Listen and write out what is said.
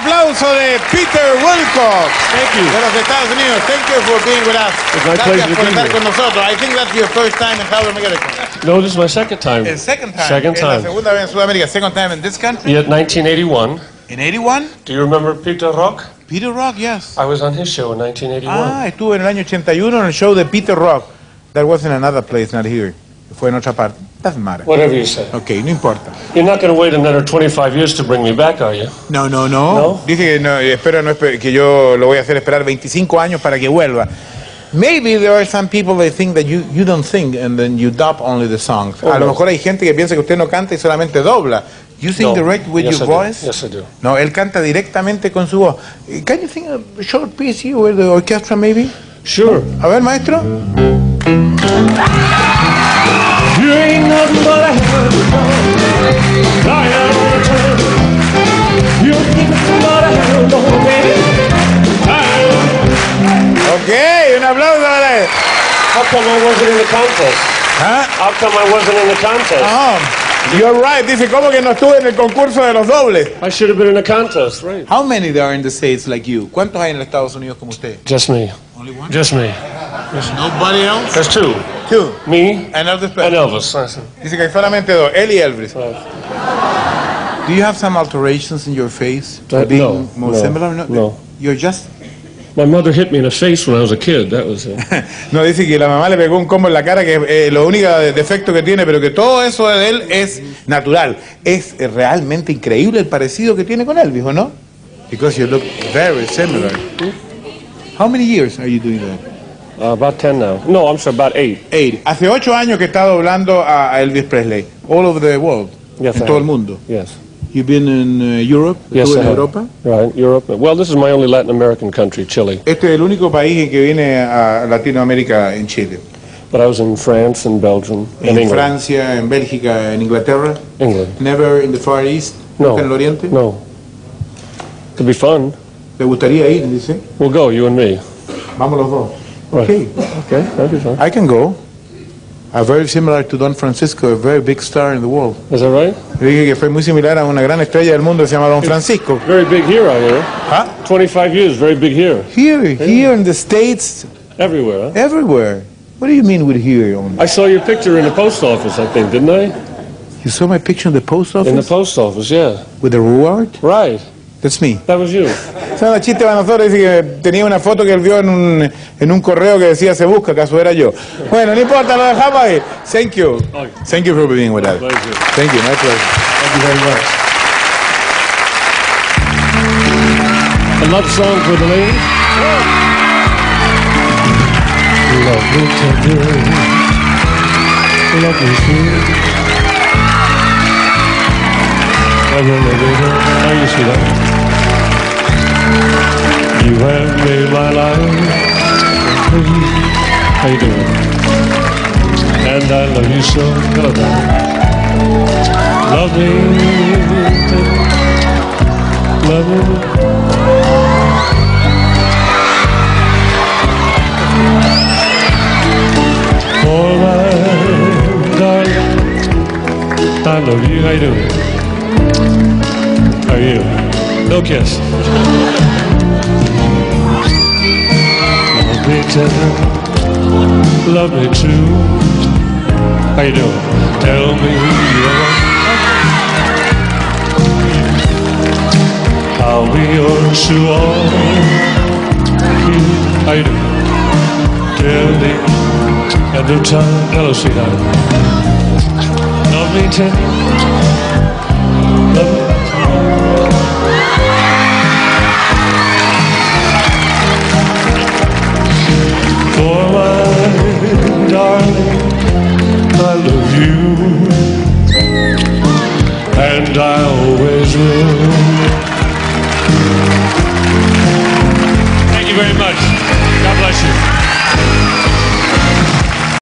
aplauso de Peter Wilcox Thank you. de los Estados Unidos. Thank you for being with us. It's my Gracias pleasure to por be estar here. con nosotros. I think that's your first time in South America. No, this is my second time. El second time. Second Es la time. segunda vez en Sudamérica. Second time in this country. Yeah, 1981. In 81? Do you remember Peter Rock? Peter Rock, yes. I was on his show in 1981. Ah, estuvo en el año 81 en el show de Peter Rock. That was in another place, not here. Fue en otra parte. Doesn't matter. Whatever you say. Ok, no importa. You're not going to wait another 25 years to bring me back, are you? No, no, no. ¿No? Dice que no, espero no que yo lo voy a hacer esperar 25 años para que vuelva. Maybe there are some people that think that you, you don't sing and then you dub only the songs. Oh, a lo no. mejor hay gente que piensa que usted no canta y solamente dobla. You sing No. direct with Yes, your I do. voice? Yes, I do. No, él canta directamente con su voz. Can you sing a short piece here with the orchestra maybe? Sure. A ver, maestro. Come I wasn't in the contest? ¿Ah? How come I wasn't in the contest? Ah, you're right. Dice, ¿cómo que no estuve en el concurso de los dobles? I should have been in the contest, right? How many there are in the States like you? ¿Cuántos hay en los Estados Unidos como usted? Just me. Only one. Just me. There's Nobody else? There's two. Two. Me And Elvis and Elvis. Dice que hay solamente dos, él y Elvis. Do you have some alterations in your face? Uh, Being no, more no, similar? no. You're just... My mother hit me in the face when I was a kid. That was it. No, dice que la mamá le pegó un combo en la cara que eh, lo único de- defecto que tiene, pero que todo eso de él es natural. Es eh, realmente increíble el parecido que tiene con Elvis, ¿o no? Because you look very similar. How many years are you doing that? Uh, about 10 now. No, I'm sorry, about 8. Eight. Hace ocho años que está doblando a, a Elvis Presley. All over the world. Yes, en I todo el mundo. Yes. You've been in uh, Europe? Yes, ¿Estuvo I en. Europa? Right, Europe. Well, this is my only Latin American country, Chile. Este es el único país en que viene a Latinoamérica en Chile. But I was in France and Belgium and En. Francia, en Bélgica, en Inglaterra. England. Never in the Far East. No. ¿Nunca en el Oriente? No. Could be fun. ¿Le gustaría ir? Dice. We'll go, you and me. Vamos los dos. Right. Okay. Okay, that'd be fun. I can go. I'm very similar to Don Francisco, a very big star in the world. Is that right? Dije que fue muy similar a una gran estrella del mundo se llama Don Francisco. Very big hero here. ¿Ah? 25 years, very big here. Here, here in the States, Everywhere, huh? everywhere. What do you mean with here? only? I saw your picture in the post office, I think, didn't I? You saw my picture in the post office In the post office, yeah. with the reward? Right. That's me. That was you. Son los chistes para nosotros. Dice que tenía una foto que él vio en un, en un correo que decía se busca, acaso era yo. Bueno, no importa, lo dejamos ahí. Thank you. Thank you for being with us. Thank you, my pleasure. Thank you very much. A love song for the lady? Love me tender, love me sweet. Me, baby. How you see that? You have made my life complete. How you doing? And I love you so. Hello, darling. Love me, love me. Oh, my darling, I love you. How you doing? How are you? No kiss. Love me tender, love me true. How you doing? Tell me you are. I'll be yours to all. How you doing? Tell me at no time. Hello, sweetheart. Love me tender. Darling, I love you, and I always will. Thank you very much. God bless you.